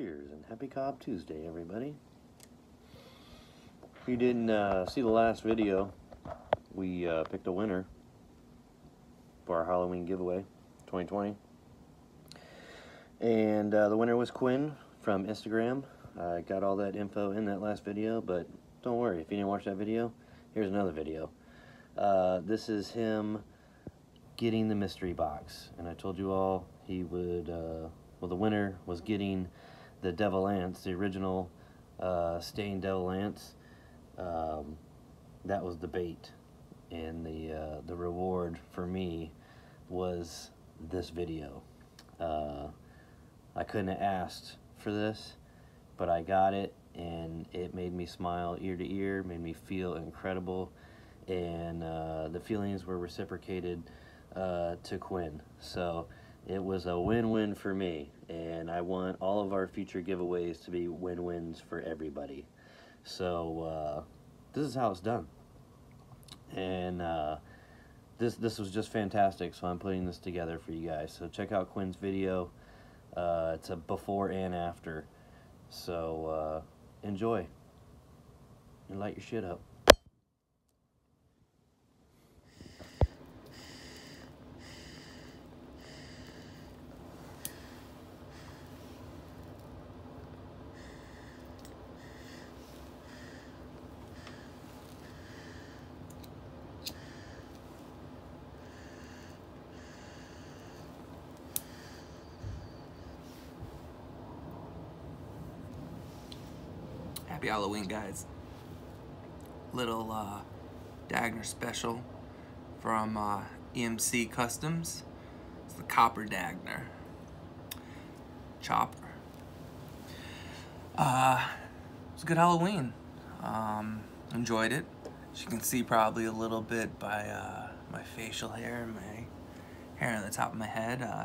Cheers and happy Cobb Tuesday, everybody. If you didn't uh, see the last video, we uh, picked a winner for our Halloween giveaway 2020. And uh, the winner was Quinn from Instagram. I got all that info in that last video, but don't worry, if you didn't watch that video, here's another video. Uh, this is him getting the mystery box. And I told you all he would, uh, well, the winner was getting the Devil Anse, the original uh, stained Devil Anse. Um, that was the bait. And the, uh, the reward for me was this video. Uh, I couldn't have asked for this, but I got it and it made me smile ear to ear, made me feel incredible, and uh, the feelings were reciprocated uh, to Quinn. So it was a win-win for me, and I want all of our future giveaways to be win-wins for everybody. So uh, this is how it's done, and uh, this this was just fantastic. So I'm putting this together for you guys. So check out Quinn's video. Uh, it's a before and after. So uh, enjoy and light your shit up. Happy Halloween, guys. Little uh, Dagner special from uh, EMC Customs. It's the Copper Dagner. Chopper. Uh, it was a good Halloween. Um, enjoyed it. As you can see probably a little bit by uh, my facial hair and my hair on the top of my head. Uh,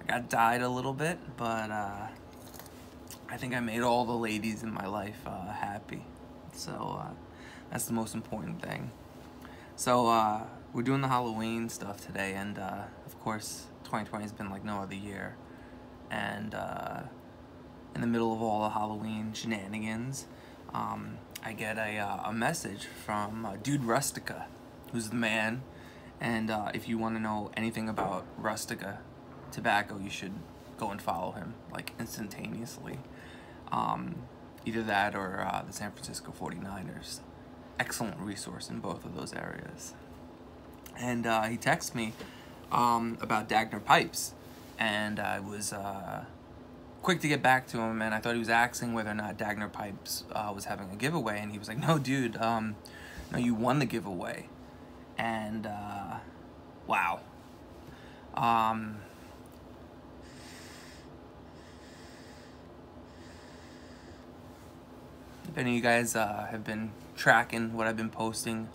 I got dyed a little bit, but uh, I think I made all the ladies in my life uh, happy. So uh, that's the most important thing. So uh, we're doing the Halloween stuff today, and uh, of course, 2020 has been like no other year. And uh, in the middle of all the Halloween shenanigans, um, I get a, uh, a message from Dude Rustica, who's the man. And if you want to know anything about Rustica tobacco, you should go and follow him like instantaneously. Um, either that or uh, the San Francisco 49ers. Excellent resource in both of those areas. And uh, he texted me um, about Dagner pipes, and I was uh, quick to get back to him, and I thought he was asking whether or not Dagner pipes uh, was having a giveaway, and he was like, "No, dude, um, no, you won the giveaway," and uh, wow. Um, Any of you guys uh, have been tracking what I've been posting,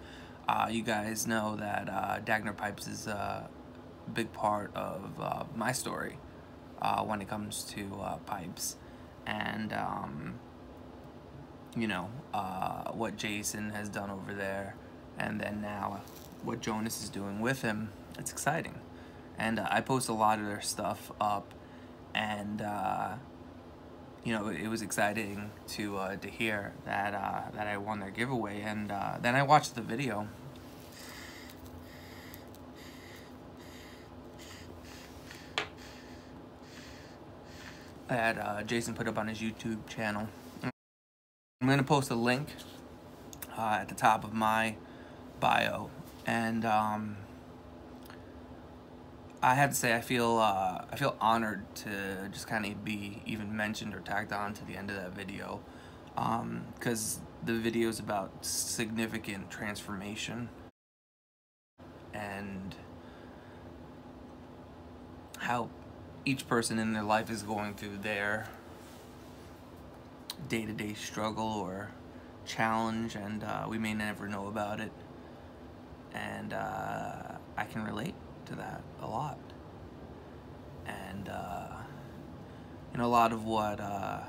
uh, you guys know that uh, Dagner Pipes is a big part of uh, my story uh, when it comes to uh, pipes. And, um, you know, what Jayson has done over there, and then now what Jonas is doing with him, it's exciting. And I post a lot of their stuff up, and you know, it was exciting to uh, to hear that uh, that I won their giveaway, and uh, then I watched the video. That uh, Jayson put up on his YouTube channel. I'm gonna post a link uh, at the top of my bio, and um, I have to say I feel uh, I feel honored to just kind of be even mentioned or tagged on to the end of that video because um, the video is about significant transformation. And how each person in their life is going through their day-to-day struggle or challenge and uh, we may never know about it. And uh, I can relate to that a lot. And, uh, you know, a lot of what, uh,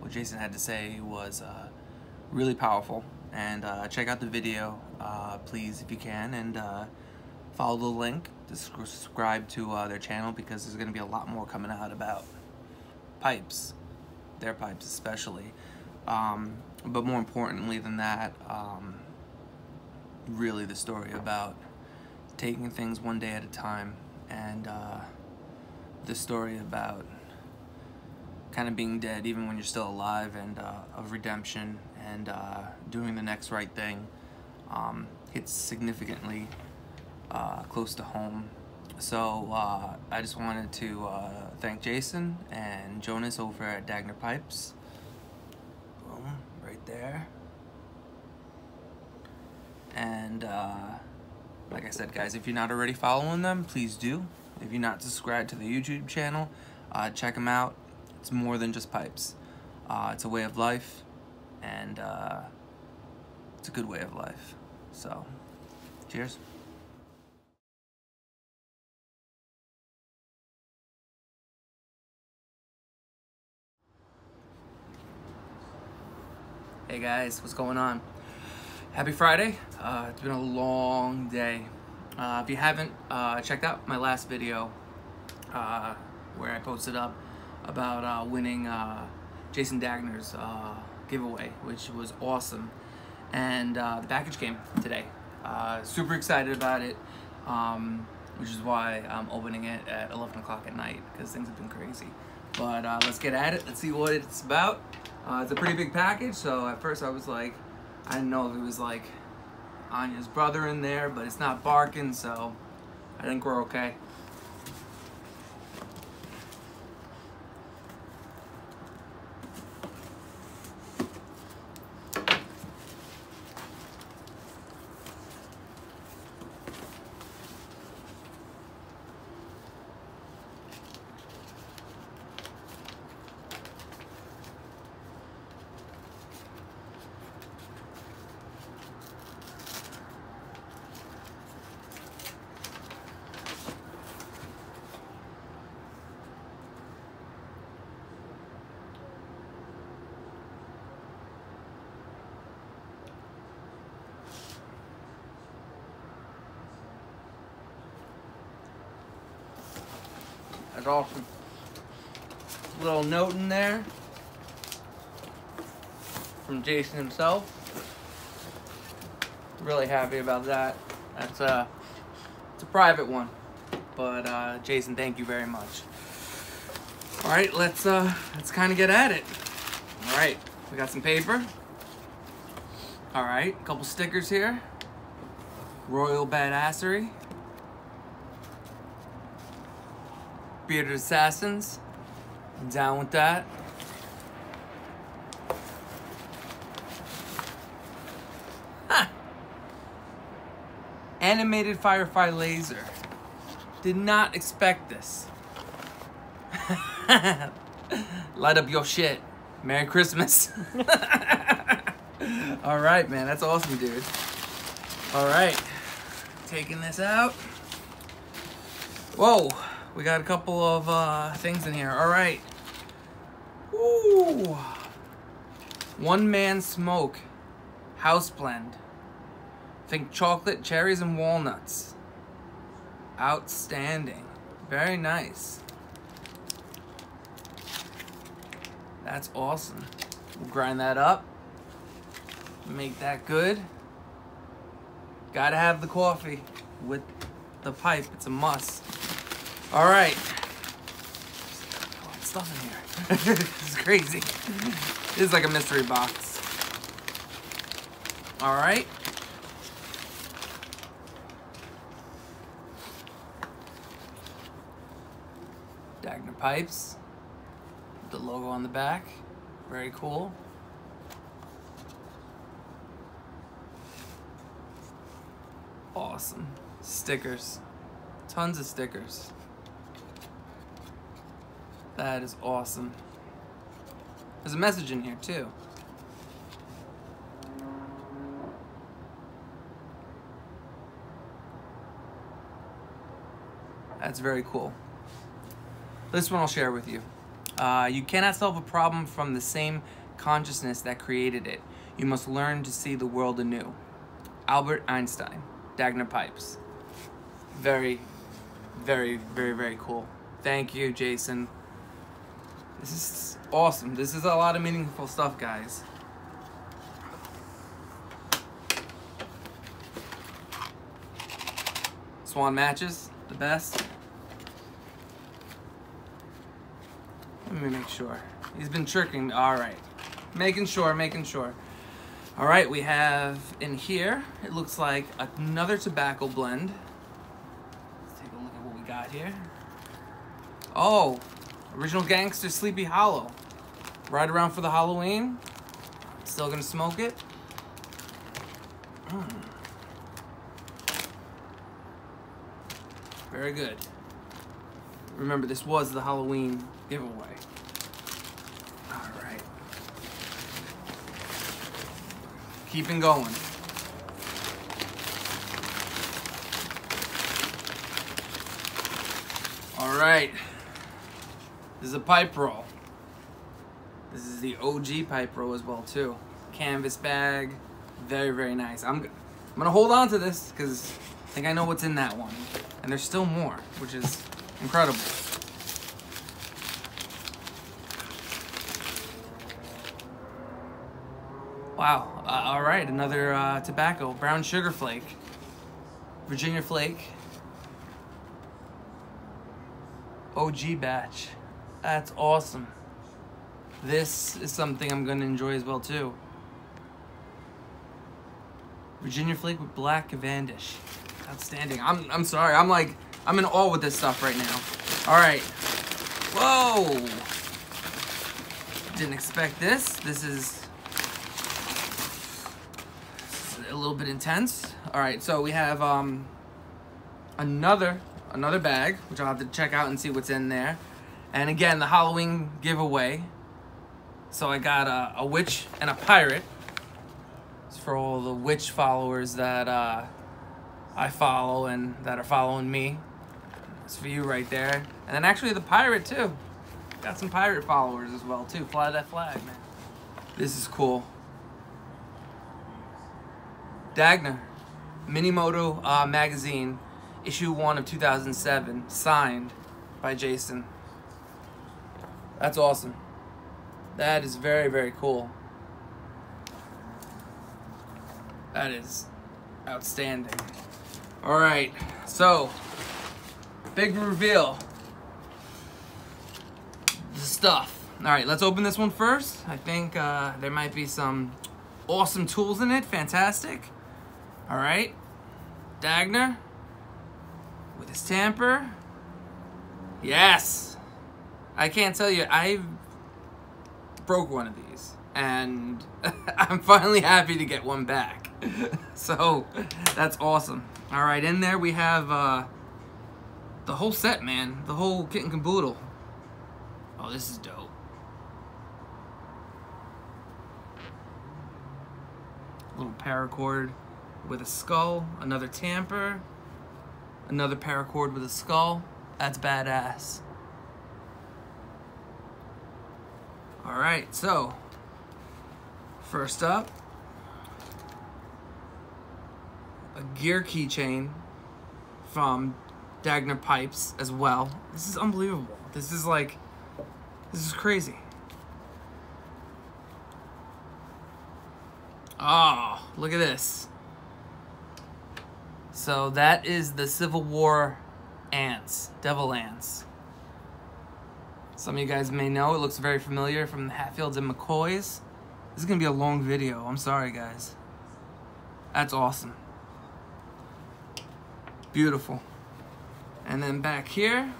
what Jayson had to say was uh, really powerful. And uh, check out the video, uh, please, if you can, and uh, follow the link to subscribe to their channel because there's going to be a lot more coming out about pipes their pipes especially. Um, but more importantly than that, um, really the story about taking things one day at a time and uh, the story about kind of being dead even when you're still alive and uh, of redemption and uh, doing the next right thing um, hits significantly uh, close to home. So uh, I just wanted to uh, thank Jayson and Jonas over at Dagner Pipes. Boom, right there. And uh, like I said, guys, if you're not already following them, please do. If you're not subscribed to the YouTube channel, uh, check them out. It's more than just pipes. Uh, it's a way of life, and uh, it's a good way of life. So, cheers. Hey guys, what's going on? Happy Friday. Uh, it's been a long day. Uh, if you haven't uh, checked out my last video uh, where I posted up about uh, winning uh, Jayson Dagner's giveaway, which was awesome. And the package came today. super excited about it, um, which is why I'm opening it at 11 o'clock at night because things have been crazy. But let's get at it. Let's see what it's about. It's a pretty big package, so at first I was like, I didn't know if it was like Anya's brother in there, but it's not barking, so I think we're okay. Awesome. Little note in there from Jayson himself. Really happy about that. That's a, it's a private one. But uh, Jayson, thank you very much. All right, let's uh, let's kind of get at it. All right, we got some paper. All right, a couple stickers here. Royal Badassery. Bearded Assassins. down with that. Animated Firefly Laser. Did not expect this. Light up your shit. Merry Christmas. All right, man. That's awesome, dude. All right. Taking this out. Whoa. We got a couple of uh, things in here. All right. Ooh. One man smoke. House blend. Think chocolate, cherries, and walnuts. Outstanding. Very nice. That's awesome. We'll grind that up. Make that good. Gotta have the coffee with the pipe. It's a must. All right. Stuff in here. this is crazy. This is like a mystery box. All right. Dagner pipes. The logo on the back. Very cool. Awesome. Stickers. Tons of stickers. That is awesome. There's a message in here too. That's very cool. This one I'll share with you. Uh, you cannot solve a problem from the same consciousness that created it. You must learn to see the world anew. Albert Einstein, Dagner Pipes. Very, very, very, very cool. Thank you, Jayson. This is awesome. This is a lot of meaningful stuff, guys. Swan matches, the best. Let me make sure. He's been tricking. All right. Making sure, making sure. All right, we have in here, it looks like another tobacco blend. Let's take a look at what we got here. Oh, original gangster Sleepy Hollow. Right around for the Halloween. Still gonna smoke it. Mm. Very good. Remember, this was the Halloween giveaway. All right. Keeping going. All right. This is a pipe roll. This is the OG pipe roll as well too. Canvas bag, very very nice. I'm I'm gonna hold on to this because I think I know what's in that one, and there's still more, which is incredible. Wow. Uh, all right, another uh, tobacco, brown sugar flake, Virginia flake, OG batch. That's awesome. This is something I'm gonna enjoy as well too. Virginia flake with black Cavendish. Outstanding. I'm I'm sorry. I'm like I'm in awe with this stuff right now. All right. Whoa. Didn't expect this. This is a little bit intense. All right, so we have um, another another bag, which I'll have to check out and see what's in there. And again, the Halloween giveaway. So I got a, a witch and a pirate. It's for all the witch followers that uh, I follow and that are following me. It's for you right there. And then actually the pirate too. Got some pirate followers as well too. Fly that flag, man. This is cool. Dagner, Minimoto uh, magazine, issue one of 2007, signed by Jayson. That's awesome. That is very, very cool. That is outstanding. All right, so big reveal. The stuff. All right, let's open this one first. I think uh, there might be some awesome tools in it. Fantastic. All right, Dagner with his tamper. Yes, I can't tell you. I broke one of these, and I'm finally happy to get one back. so that's awesome. All right, in there we have uh, the whole set, man. The whole kit and caboodle. Oh, this is dope. Little paracord with a skull, another tamper, another paracord with a skull. That's badass. All right, so first up, a gear keychain from Dagner Pipes as well. This is unbelievable. This is like, this is crazy. Oh, look at this. So that is the Civil War ants, Devil Anse. Some of you guys may know, it looks very familiar from the Hatfields and McCoys. This is gonna be a long video, I'm sorry guys. That's awesome. Beautiful. And then back here,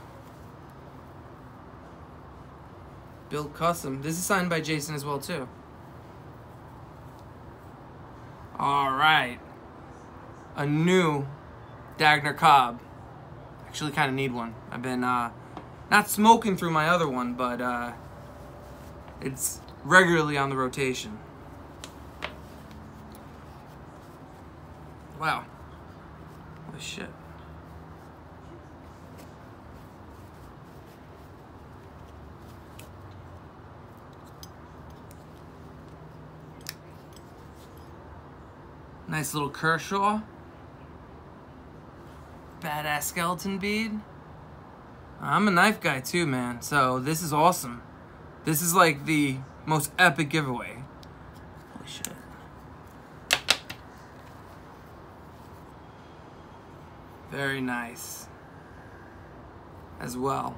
Built Custom. This is signed by Jayson as well too. All right. A new Dagner Cobb. Actually kind of need one. I've been uh, not smoking through my other one, but uh, it's regularly on the rotation. Wow. Holy shit. Nice little Kershaw. Badass skeleton bead. I'm a knife guy too, man. So this is awesome. This is like the most epic giveaway. Holy shit. Very nice. As well.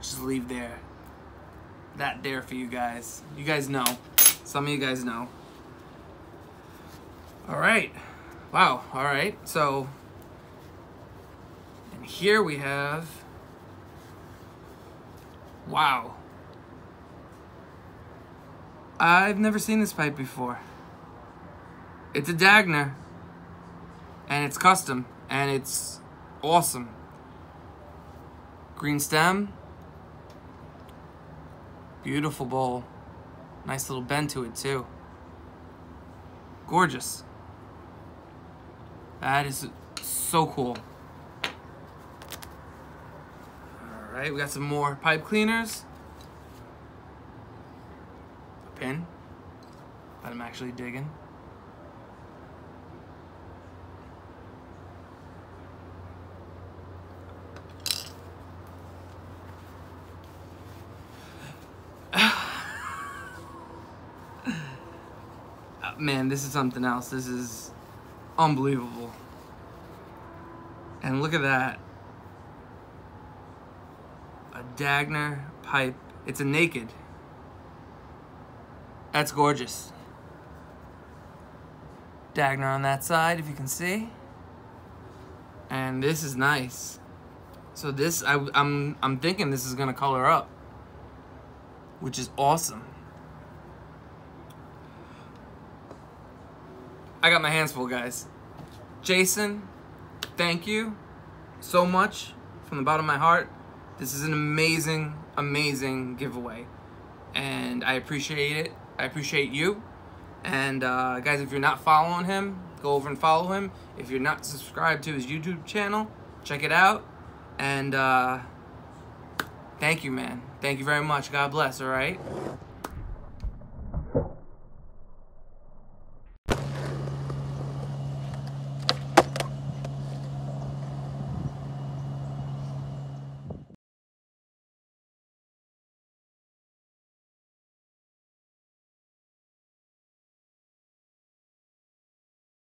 Just leave there. That there for you guys. You guys know. Some of you guys know. All right. Wow. All right. So, here we have. Wow. I've never seen this pipe before. It's a Dagner. And it's custom. And it's awesome. Green stem. Beautiful bowl. Nice little bend to it too. Gorgeous. That is so cool. Alright, we got some more pipe cleaners. A pin. That I'm actually digging. Ah. man, this is something else. This is unbelievable. And look at that. Dagner pipe. It's a naked. That's gorgeous. Dagner on that side, if you can see. And this is nice. So this, I, I'm, I'm thinking this is gonna color up, which is awesome. I got my hands full, guys. Jayson, thank you so much from the bottom of my heart. This is an amazing, amazing giveaway. And I appreciate it. I appreciate you. And uh, guys, if you're not following him, go over and follow him. If you're not subscribed to his YouTube channel, check it out. And uh, thank you, man. Thank you very much. God bless, all right?